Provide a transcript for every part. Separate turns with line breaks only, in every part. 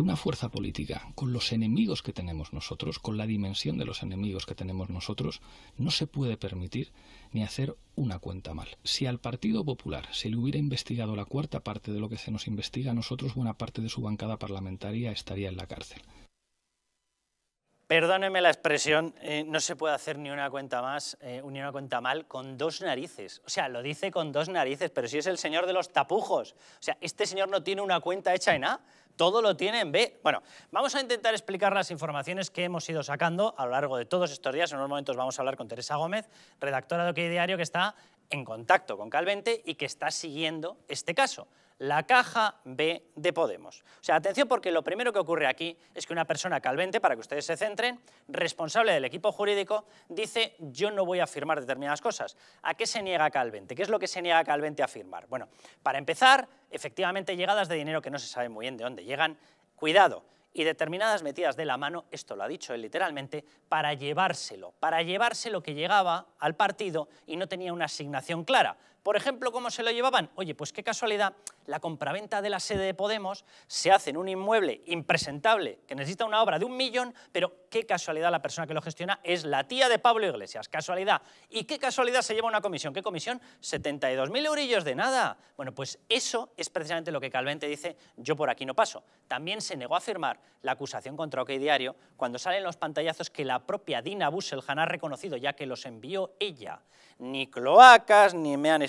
una fuerza política, con los enemigos que tenemos nosotros, con la dimensión de los enemigos que tenemos nosotros, no se puede permitir ni hacer una cuenta mal. Si al Partido Popular se le hubiera investigado la cuarta parte de lo que se nos investiga a nosotros, buena parte de su bancada parlamentaria estaría en la cárcel.
Perdóneme la expresión, eh, no se puede hacer ni una cuenta más, eh, ni una cuenta mal con dos narices. O sea, lo dice con dos narices, pero si es el señor de los tapujos. O sea, este señor no tiene una cuenta hecha en A, todo lo tiene en B. Bueno, vamos a intentar explicar las informaciones que hemos ido sacando a lo largo de todos estos días. En unos momentos vamos a hablar con Teresa Gómez, redactora de OK Diario, que está en contacto con Calvente y que está siguiendo este caso la caja B de Podemos. O sea, atención porque lo primero que ocurre aquí es que una persona calvente, para que ustedes se centren, responsable del equipo jurídico, dice yo no voy a firmar determinadas cosas. ¿A qué se niega Calvente? ¿Qué es lo que se niega Calvente a firmar? Bueno, para empezar, efectivamente llegadas de dinero que no se sabe muy bien de dónde llegan, cuidado, y determinadas metidas de la mano, esto lo ha dicho él literalmente, para llevárselo, para llevarse lo que llegaba al partido y no tenía una asignación clara. Por ejemplo, ¿cómo se lo llevaban? Oye, pues qué casualidad, la compraventa de la sede de Podemos se hace en un inmueble impresentable que necesita una obra de un millón, pero qué casualidad la persona que lo gestiona es la tía de Pablo Iglesias, casualidad. ¿Y qué casualidad se lleva una comisión? ¿Qué comisión? 72.000 eurillos de nada. Bueno, pues eso es precisamente lo que Calvente dice, yo por aquí no paso. También se negó a firmar la acusación contra OK Diario cuando salen los pantallazos que la propia Dina Busseljan ha reconocido, ya que los envió ella. Ni cloacas, ni me han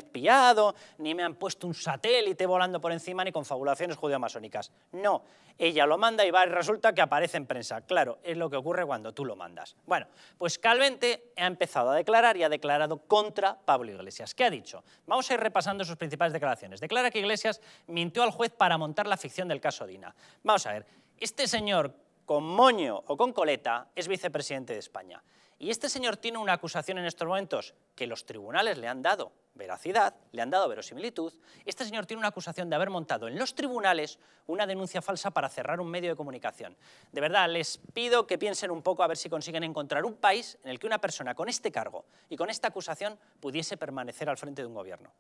ni me han puesto un satélite volando por encima, ni confabulaciones judeo-masónicas. No, ella lo manda y va y resulta que aparece en prensa. Claro, es lo que ocurre cuando tú lo mandas. Bueno, pues Calvente ha empezado a declarar y ha declarado contra Pablo Iglesias. ¿Qué ha dicho? Vamos a ir repasando sus principales declaraciones. Declara que Iglesias mintió al juez para montar la ficción del caso Dina. Vamos a ver, este señor con moño o con coleta es vicepresidente de España. Y este señor tiene una acusación en estos momentos que los tribunales le han dado veracidad, le han dado verosimilitud. Este señor tiene una acusación de haber montado en los tribunales una denuncia falsa para cerrar un medio de comunicación. De verdad, les pido que piensen un poco a ver si consiguen encontrar un país en el que una persona con este cargo y con esta acusación pudiese permanecer al frente de un gobierno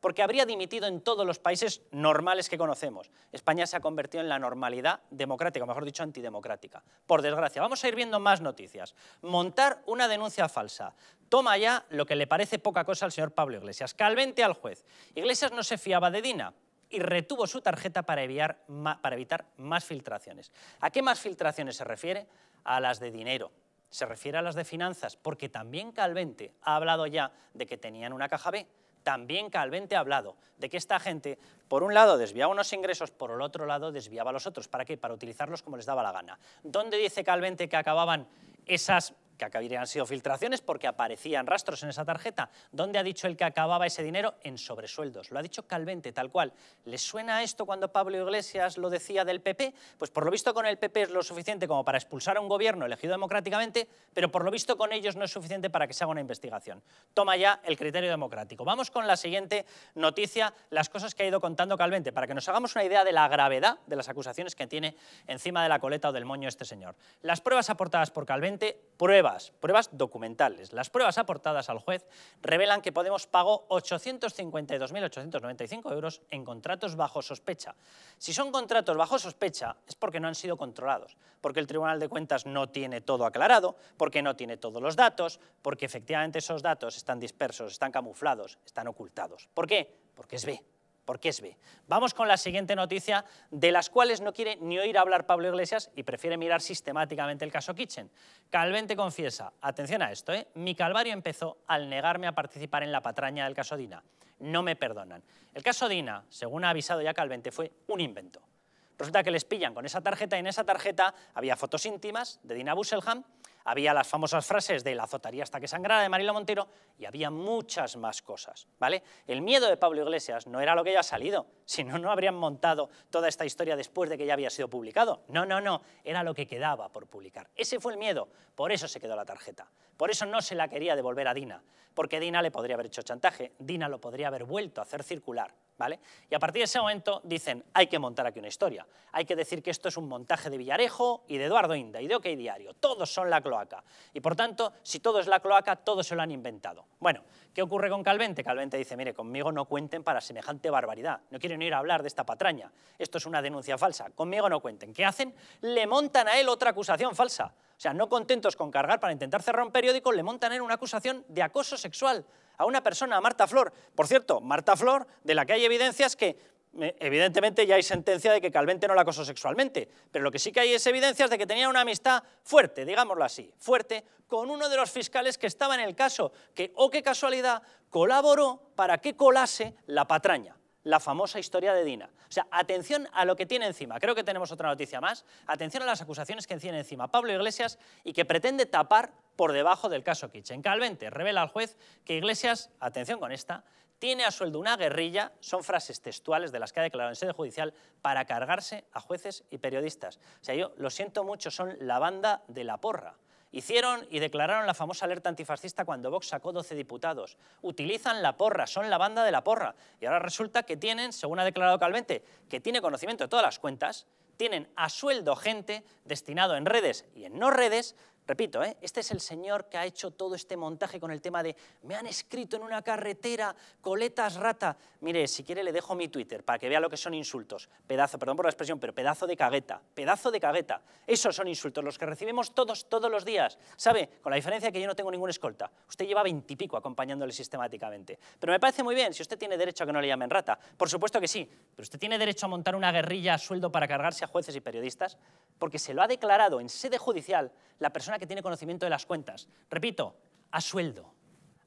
porque habría dimitido en todos los países normales que conocemos. España se ha convertido en la normalidad democrática, o mejor dicho, antidemocrática. Por desgracia, vamos a ir viendo más noticias. Montar una denuncia falsa. Toma ya lo que le parece poca cosa al señor Pablo Iglesias. Calvente al juez. Iglesias no se fiaba de Dina y retuvo su tarjeta para evitar, para evitar más filtraciones. ¿A qué más filtraciones se refiere? A las de dinero, se refiere a las de finanzas, porque también Calvente ha hablado ya de que tenían una caja B, también Calvente ha hablado de que esta gente, por un lado, desviaba unos ingresos, por el otro lado, desviaba los otros. ¿Para qué? Para utilizarlos como les daba la gana. ¿Dónde dice Calvente que acababan esas que habrían sido filtraciones porque aparecían rastros en esa tarjeta. ¿Dónde ha dicho el que acababa ese dinero? En sobresueldos. Lo ha dicho Calvente, tal cual. ¿Les suena esto cuando Pablo Iglesias lo decía del PP? Pues por lo visto con el PP es lo suficiente como para expulsar a un gobierno elegido democráticamente, pero por lo visto con ellos no es suficiente para que se haga una investigación. Toma ya el criterio democrático. Vamos con la siguiente noticia, las cosas que ha ido contando Calvente, para que nos hagamos una idea de la gravedad de las acusaciones que tiene encima de la coleta o del moño este señor. Las pruebas aportadas por Calvente, pruebas pruebas, documentales. Las pruebas aportadas al juez revelan que Podemos pagó 852.895 euros en contratos bajo sospecha. Si son contratos bajo sospecha es porque no han sido controlados, porque el Tribunal de Cuentas no tiene todo aclarado, porque no tiene todos los datos, porque efectivamente esos datos están dispersos, están camuflados, están ocultados. ¿Por qué? Porque es B porque es B. Vamos con la siguiente noticia, de las cuales no quiere ni oír hablar Pablo Iglesias y prefiere mirar sistemáticamente el caso Kitchen. Calvente confiesa, atención a esto, ¿eh? mi calvario empezó al negarme a participar en la patraña del caso Dina. No me perdonan. El caso Dina, según ha avisado ya Calvente, fue un invento. Resulta que les pillan con esa tarjeta y en esa tarjeta había fotos íntimas de Dina Busselham había las famosas frases de la azotaría hasta que sangrara de Marilo Montero y había muchas más cosas, ¿vale? El miedo de Pablo Iglesias no era lo que ya ha salido, si no, no habrían montado toda esta historia después de que ya había sido publicado. No, no, no, era lo que quedaba por publicar. Ese fue el miedo, por eso se quedó la tarjeta. Por eso no se la quería devolver a Dina, porque Dina le podría haber hecho chantaje, Dina lo podría haber vuelto a hacer circular, Y a partir de ese momento dicen, hay que montar aquí una historia, hay que decir que esto es un montaje de Villarejo y de Eduardo Inda y de OK Diario, todos son la cloaca. Y por tanto, si todo es la cloaca, todos se lo han inventado. Bueno, ¿qué ocurre con Calvente? Calvente dice, mire, conmigo no cuenten para semejante barbaridad, no quieren ir a hablar de esta patraña, esto es una denuncia falsa, conmigo no cuenten. ¿Qué hacen? Le montan a él otra acusación falsa. O sea, no contentos con cargar para intentar cerrar un periódico, le montan a él una acusación de acoso sexual a una persona, a Marta Flor. Por cierto, Marta Flor, de la que hay evidencias que eh, evidentemente ya hay sentencia de que Calvente no la acosó sexualmente, pero lo que sí que hay es evidencias de que tenía una amistad fuerte, digámoslo así, fuerte, con uno de los fiscales que estaba en el caso, que, oh qué casualidad, colaboró para que colase la patraña la famosa historia de Dina. O sea, atención a lo que tiene encima. Creo que tenemos otra noticia más. Atención a las acusaciones que tiene encima Pablo Iglesias y que pretende tapar por debajo del caso Kitchen. Calvente revela al juez que Iglesias, atención con esta, tiene a sueldo una guerrilla, son frases textuales de las que ha declarado en sede judicial, para cargarse a jueces y periodistas. O sea, yo lo siento mucho, son la banda de la porra. Hicieron y declararon la famosa alerta antifascista cuando Vox sacó 12 diputados. Utilizan la porra, son la banda de la porra. Y ahora resulta que tienen, según ha declarado Calvente, que tiene conocimiento de todas las cuentas, tienen a sueldo gente destinado en redes y en no redes Repito, ¿eh? este es el señor que ha hecho todo este montaje con el tema de me han escrito en una carretera, coletas rata. Mire, si quiere le dejo mi Twitter para que vea lo que son insultos. Pedazo, perdón por la expresión, pero pedazo de cagueta, pedazo de cagueta. Esos son insultos, los que recibimos todos, todos los días. ¿Sabe? Con la diferencia que yo no tengo ninguna escolta. Usted lleva veintipico acompañándole sistemáticamente. Pero me parece muy bien, si usted tiene derecho a que no le llamen rata. Por supuesto que sí, pero usted tiene derecho a montar una guerrilla a sueldo para cargarse a jueces y periodistas, porque se lo ha declarado en sede judicial la persona que tiene conocimiento de las cuentas. Repito, a sueldo,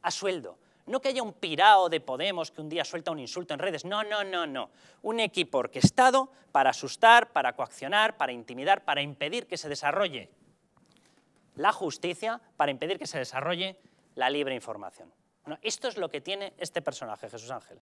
a sueldo. No que haya un pirao de Podemos que un día suelta un insulto en redes. No, no, no, no. Un equipo orquestado para asustar, para coaccionar, para intimidar, para impedir que se desarrolle la justicia, para impedir que se desarrolle la libre información. esto es lo que tiene este personaje, Jesús Ángel.